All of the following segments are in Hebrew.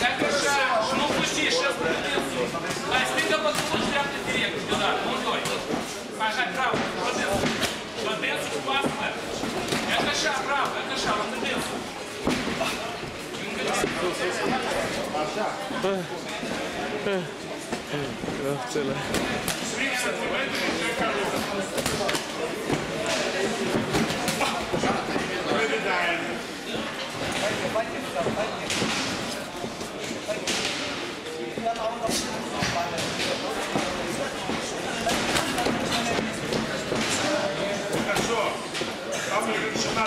Так хорошо. Ну пусти, сейчас принесу. Настя, ты как подсунул шляпный директор сюда, ну мундой. Пожать правую, поденсу. Поденсу спасла. Это ша, правда, это ша, он поденсу. Да, в целом. Выглядаем. Давайте, давайте, давайте. Хорошо. Там уже жена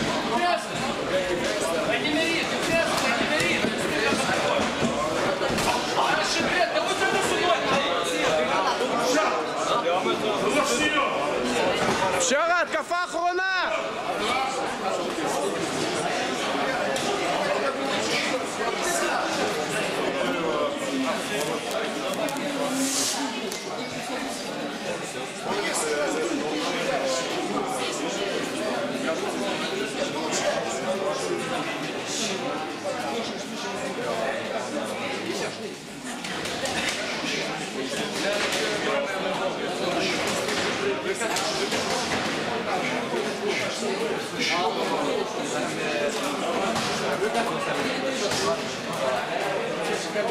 Bam,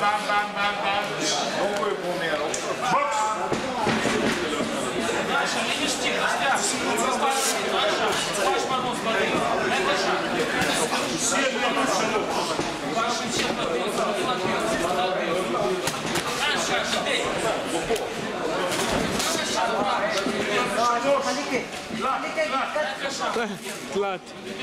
bam, bam, bam. Malike. Malike, lat. Lat. Malike.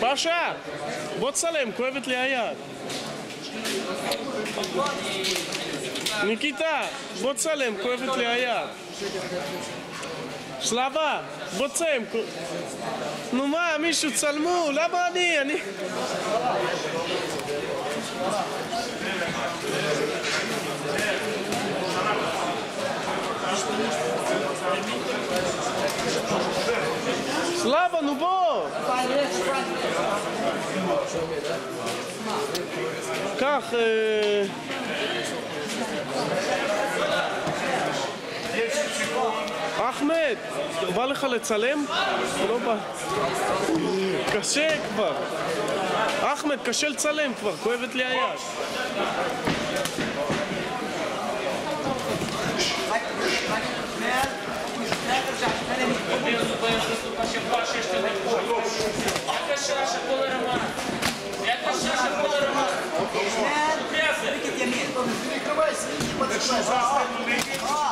פאשה, בוא תצלם, כואבת לי היד. ניקיטה, בוא תצלם, כואבת לי היד. שלבה, בוא תסיים. נו מה, מישהו צלמו, למה אני? אני... נו בוא! קח... אה, אחמד, בא לך לצלם? לא בא. קשה כבר. אחמד, קשה לצלם כבר, כואבת לי היד. Let's show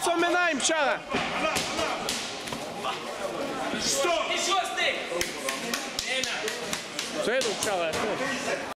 co ми наїм, пчала? Сто! Ти шостий! Время! Все, пчала,